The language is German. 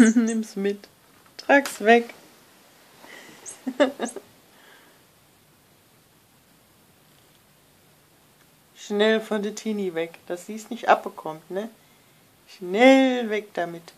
Nimm's mit. Trag's weg. Schnell von der Tini weg, dass sie es nicht abbekommt, ne? Schnell weg damit.